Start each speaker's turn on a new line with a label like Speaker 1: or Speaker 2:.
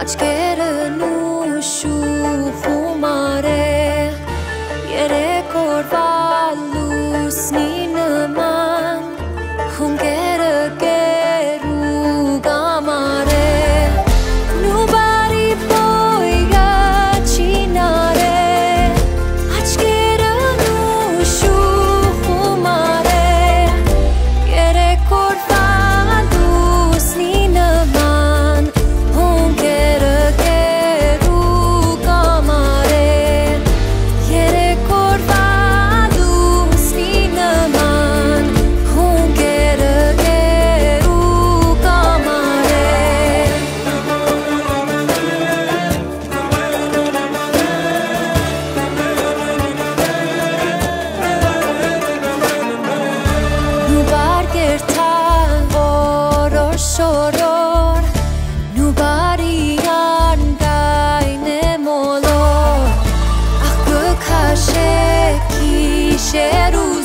Speaker 1: much give cheiro,